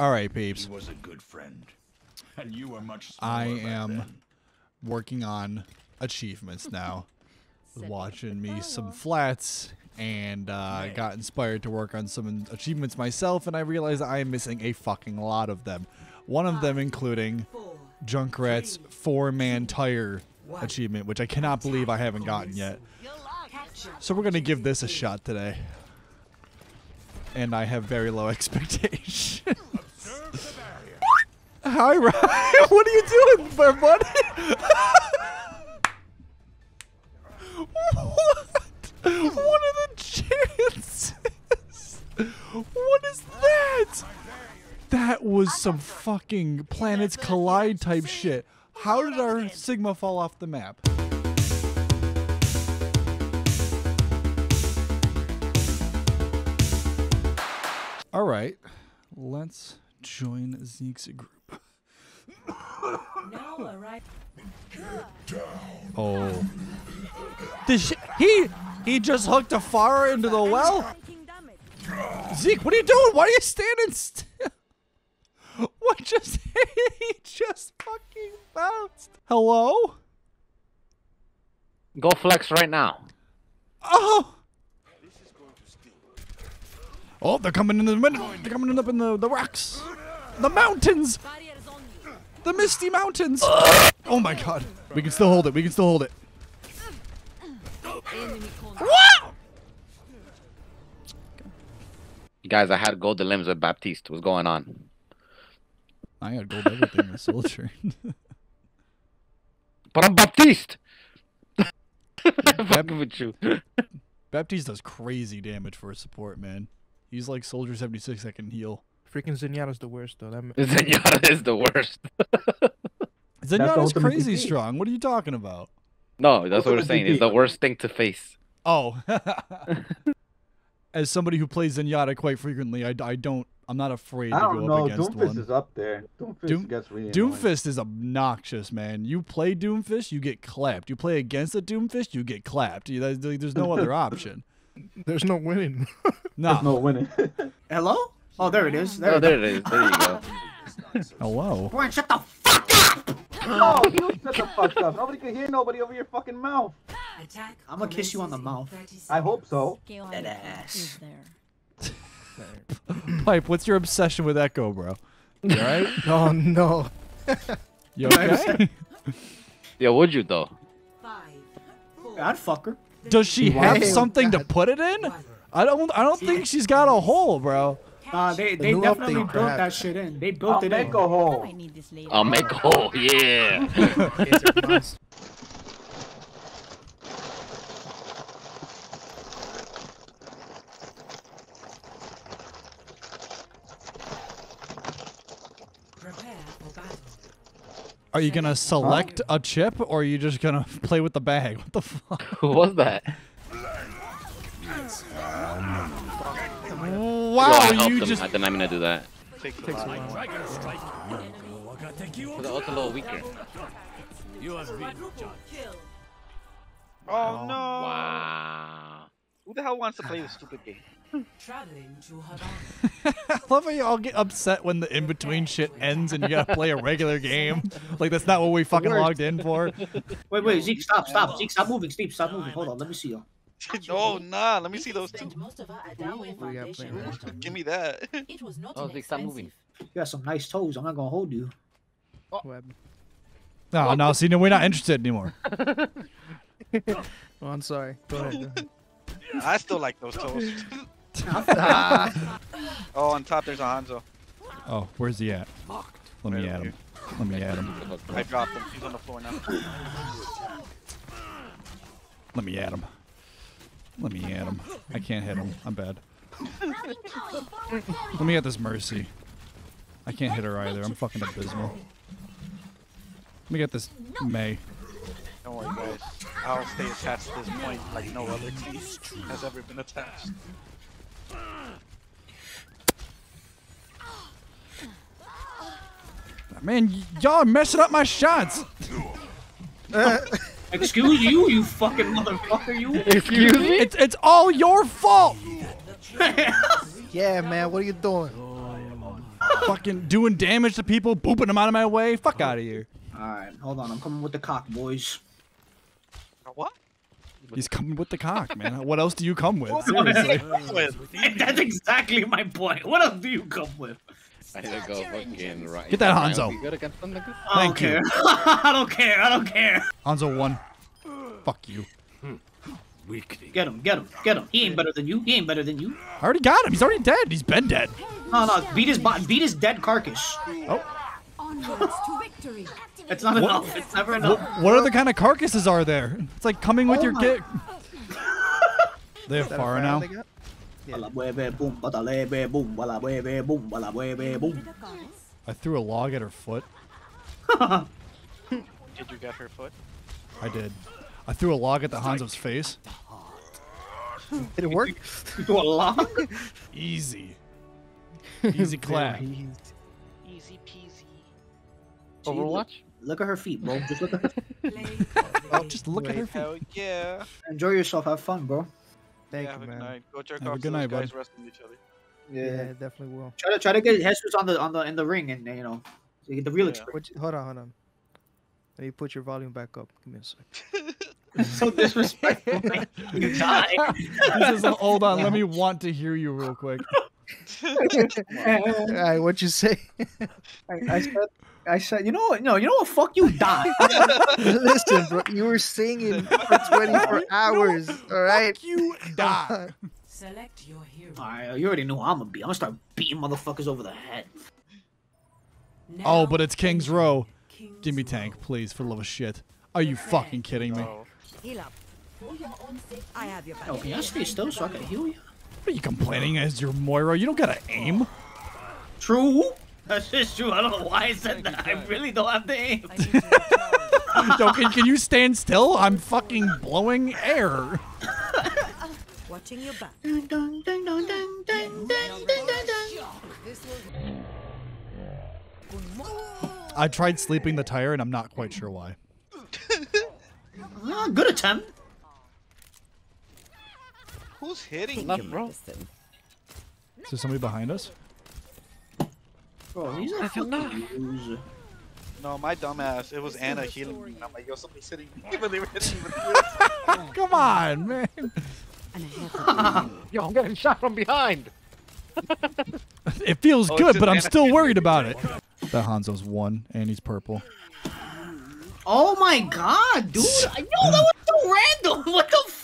All right, peeps. He was a good friend. And you were much I smaller back am then. working on achievements now. Watching me some flats and uh, got inspired to work on some achievements myself, and I realized I am missing a fucking lot of them. One of them including Junkrat's four-man tire achievement, which I cannot believe I haven't gotten yet. So we're gonna give this a shot today, and I have very low expectations. Hi, Ryan. What are you doing, there, buddy? what? What are the chances? What is that? That was some fucking planets collide type shit. How did our Sigma fall off the map? All right, let's join Zeke's group. Oh. This he he just hooked a fire into the well. Zeke, what are you doing? Why are you standing still? What just he just fucking bounced? Hello? Go flex right now. Oh. Oh, they're coming in the minute. They're coming up in the, the rocks. The mountains. The misty mountains. Oh my god. We can still hold it. We can still hold it. Wow! Guys, I had golden limbs with Baptiste. What's going on? I got gold everything with soldier. But I'm Baptiste! Fucking with you. Baptiste does crazy damage for a support, man. He's like Soldier 76 that can heal. Freaking Zenyatta's the worst though. That ma- Zenyatta is the worst. Zenyatta's ultimate crazy DP. strong. What are you talking about? No, that's what we're Ultimate saying. It's the worst thing to face. Oh. As somebody who plays Zenyatta quite frequently, I, I don't, I'm not afraid I to don't go know. up against Doomfist one. is up there. Doomfist Doom- gets really. Doomfist is obnoxious, man. You play Doomfist, you get clapped. You play against a Doomfist, you get clapped. You- There's, there's no other option. There's no winning. No. No winning. Hello? Oh, there it is. There Oh, it there it is. There you go. Oh, Hello. Brian, shut the fuck up! no, you shut the fuck up. Nobody can hear nobody over your fucking mouth. I'm gonna kiss you on the mouth. I hope so. That ass. Pipe, what's your obsession with Echo, bro? You alright? oh no. You okay? Yo, would you though? Five. I'd fuck her. Does she have Hey, something to put it in? I don't I don't think she's got a hole, bro. Uh, they they new definitely update, built that shit in. They built I'll it make in. a hole. I'll make a hole. Yeah. Kids are monsters. Are you gonna select a chip or are you just gonna play with the bag? What the fuck? Who was that? Wow, I helped you him. just I didn't mean to do that. Takes a while. Because I was a little weaker. Oh no! Wow. Who the hell wants to play this stupid game? Traveling to I love how you all get upset when the in-between shit ends and you gotta play a regular game. Like that's not what we fucking logged in for. Wait, wait, Zeke, stop, stop, Zeke, stop moving, Steve, stop moving. Hold on, let me see you. no, nah. Let me see those two. We got plenty. Give me that. Oh, Zeke, stop moving. You got some nice toes. I'm not gonna hold you. Web. No, no, see, no, we're not interested anymore. Oh, I'm sorry. Go ahead. Go ahead. I still like those toes. oh, on top there's a Hanzo. Oh, where's he at? Let me Right at him. Let me at him. I dropped him. He's on the floor now. Let me at him. Let me at him. I can't hit him. I'm bad. Let me get this Mercy. I can't hit her either. I'm fucking abysmal. Let me get this Mei. Don't worry, guys. I'll stay attached to this point like no other team has ever been attached. Man, y'all are messing up my shots. Excuse you, you fucking motherfucker, you. Excuse me? It's it's all your fault. Yeah, man. What are you doing? fucking doing damage to people, booping them out of my way. Fuck out of here. Alright, hold on. I'm coming with the cock, boys. What? He's coming with the cock, man. What else do you come with? Seriously. That's exactly my point. What else do you come with? I need to go fucking right. Get that Hanzo. will be good against them, nigga? I don't Thank you. care. I don't care. I don't care. Hanzo one. Fuck you. Hmm. Get him. Get him. Get him. He ain't better than you. He ain't better than you. I already got him. He's already dead. He's been dead. No, no. Beat his bo- beat his dead carcass. Oh. Onwards to victory. It's not enough. It's never enough. What other kind of carcasses are there? It's like coming with Oh your my- kid. They have Is that a far foul now. they got? Bala bebe boom, bala lebe boom, bala bebe boom, bala bebe boom. I threw a log at her foot. Did you get her foot? I did. I threw a log at the Hanzo's face. Did it work? You do a log? Easy. Easy clap. Easy peasy. Overwatch? Look at her feet, bro. Just look at her. Oh, just look at her feet. Hell yeah. Enjoy yourself. Have fun, bro. Thank yeah, you, have a man. good night. Go jerk Have a off to good those night, bud. guys wrestling each other. Yeah, definitely will. Try to try to get Jesus on the on the in the ring and you know, so you get the real Yeah. experience. What, hold on, hold on. Let me put your volume back up. Give me a sec. so disrespectful. you die. He says, hold on, let me want to hear you real quick. Alright, what you say? I, I said, I said, you know what? No, you know what? Fuck you, die. Listen, bro, you were singing for 24 hours. All right. Fuck you die. Select your hero. Alright, you already know how I'm gonna be. I'm gonna start beating motherfuckers over the head. Oh, but it's King's Row. King's Give me tank, please, for the love of shit. Are you fucking kidding me? No. Heal up. I have your back. Oh, can I stay still so I can heal you? What are you complaining as your Moira? You don't gotta aim. True. That's just true. I don't know why I said that. I really don't have to aim. I need to can, can you stand still? I'm fucking blowing air. Watching your back. Dun, dun, dun, dun, dun, dun, dun, dun, dun, dun. This will. I tried sleeping the tire and I'm not quite sure why. Ah, good attempt. Who's hitting Not you? bro. Is there somebody behind us? Bro, he's a fucking loser. No, my dumbass. It was Ana healing me. I'm like, yo, somebody's hitting me. But they were hitting me. Come on, man. And I have Yo, I'm getting shot from behind. It feels Oh, good, it's but I'm still worried about it. That Hanzo's one, and he's purple. Oh my god, dude! I know that was so random. What the fuck?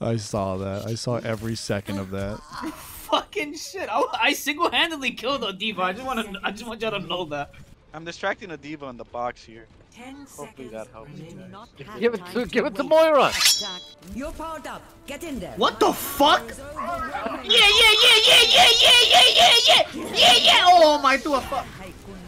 I saw that. I saw every second of that. Fucking shit! I, I single-handedly killed a D.Va. I just want to. I just want y'all to know that. I'm distracting a D.Va in the box here. ten Hopefully seconds. that helps. You may not have Give it time to- give it to. Moira. Attack. You're powered up. Get in there. What the fuck? Yeah, yeah, yeah, yeah, yeah, yeah, yeah, yeah, yeah, yeah, yeah. Oh my, do a fuck.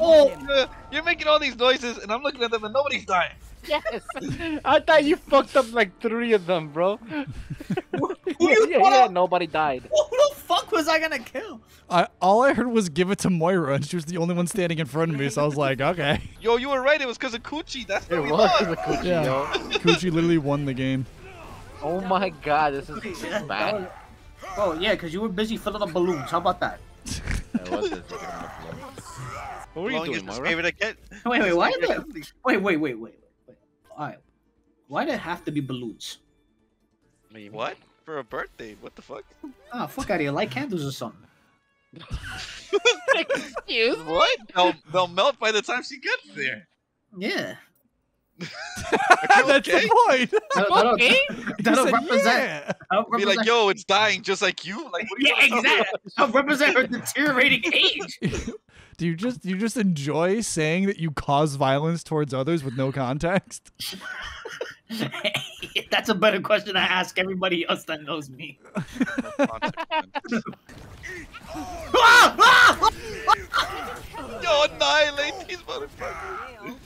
Oh, Uh, You're making all these noises, and I'm looking at them, and nobody's dying. Yes. I thought you fucked up like three of them, bro. who yeah, you yeah, yeah, nobody died. Who the fuck was I gonna kill? I all I heard was give it to Moira, and she was the only one standing in front of me. So I was like, okay. Yo, you were right. It was because of Coochie. That's It what we was thought. a coochie, Yeah. yo. Coochie literally won the game. Oh my god, this is this bad. Oh yeah, cause you were busy filling up balloons. How about that? It was this. What were you doing, Moira? favorite Wait, wait, why did that? Wait, wait, wait, wait, wait. All right, why did it have to be balloons? I mean, what? For a birthday? What the fuck? Ah, fuck out of here! Light candles or something. Excuse me? What? They'll, they'll melt by the time she gets there. Yeah. That's okay? the point. That'll, that'll, Okay. that'll said, represent. yeah. That'll Be like, yo, it's dying just like you. Like, what are you yeah, exactly. That'll represent her deteriorating age. Do you just you just enjoy saying that you cause violence towards others with no context? That's a better question to ask everybody else that knows me. Ah! Ah! Yo, annihilate these motherfuckers.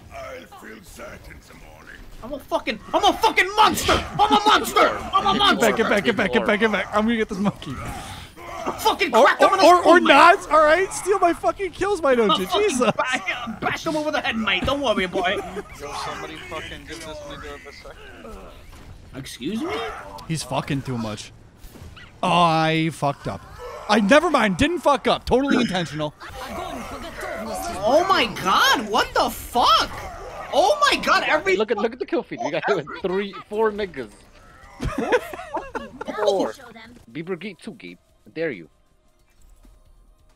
I'm a fucking, I'm a fucking monster. I'm a monster. I'm a monster. Get back, get back, get back, get back, get back. I'm gonna get this monkey. I'm fucking Or crack him or, in the or, or mate. not. All right, steal my fucking kills, why don't you? Jesus. ba- bash them over the head, mate. Don't worry, boy. Yo, somebody fucking give this nigga a second. Excuse me? He's fucking too much. Oh, I fucked up. I never mind. Didn't fuck up. Totally intentional. Oh my god, what the fuck? Oh my god, every Look at look at the kill feed. We got hit with three, four niggas. Four. Be Brigitte too, Gabe. I dare you.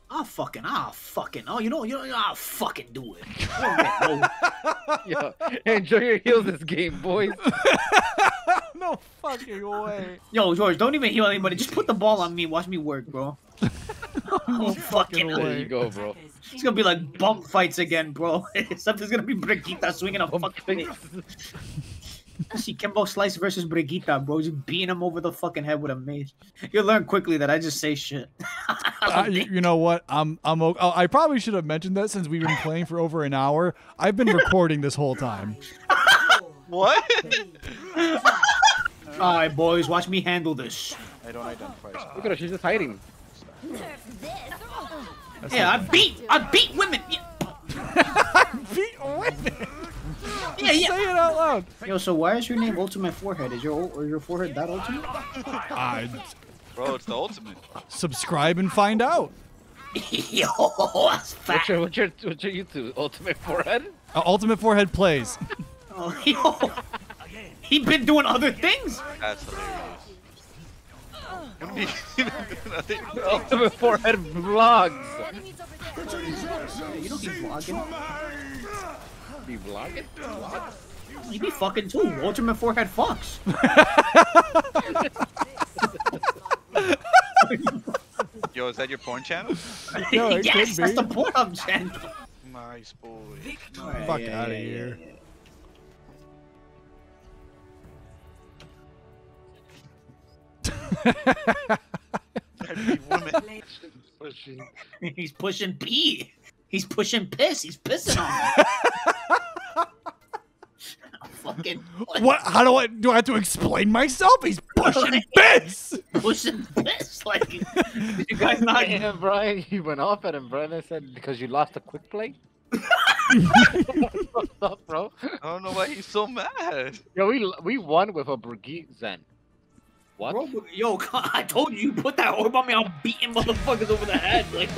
I'll fucking, I'll fucking, oh, you know, you know, I'll fucking do it. I don't Yo, enjoy your heals this game, boys. no fucking way. Yo, George, don't even heal anybody. Just put the ball on me. Watch me work, bro. oh, fucking. There you go, bro. It's gonna be like bump fights again, bro. Something's gonna be Brigitte swinging a fucking. See Kimbo Slice versus Brigitte, bro. Just beating him over the fucking head with a mace. You'll learn quickly that I just say shit. Uh, you, you know what? I'm I'm. okay. Oh, I probably should have mentioned that since we've been playing for over an hour. I've been recording this whole time. What? Alright, boys, watch me handle this. I don't identify. as Look at her. She's just hiding. Yeah, I beat, I beat women. I Beat women. Yeah. yeah. Say it out loud. Yo, so why is your name Ultimate Forehead? Is your or your forehead that ultimate? Uh, Bro, it's the ultimate. subscribe and find out. Yo, that's fat. What's your what's your what's your YouTube? Ultimate forehead? Uh, Ultimate Forehead plays. Oh, yo. He been doing other things. That's hilarious. When do you even do nothing? Ultimate forehead vlogs. You know he's vlogging. Be vlogging? Vlog? He be fucking too. Ultimate Forehead fucks. Yo, is that your porn channel? Yo, it yes, could that's be. the porn channel. Nice boy. Fuck outta here. Every woman. Pushing. He's pushing pee. He's pushing piss. He's pissing on me. fucking What? How do I do? I have to explain myself? He's pushing piss. pushing piss. Like, did you guys not? Damn, Brian, you went off at him, Brian. I said because you lost a quick play. What's up, bro? I don't know why he's so mad. Yo, we we won with a Brigitte Zen. What? Bro, yo, I told you, you put that orb on me, I'll beating motherfuckers over the head. Like,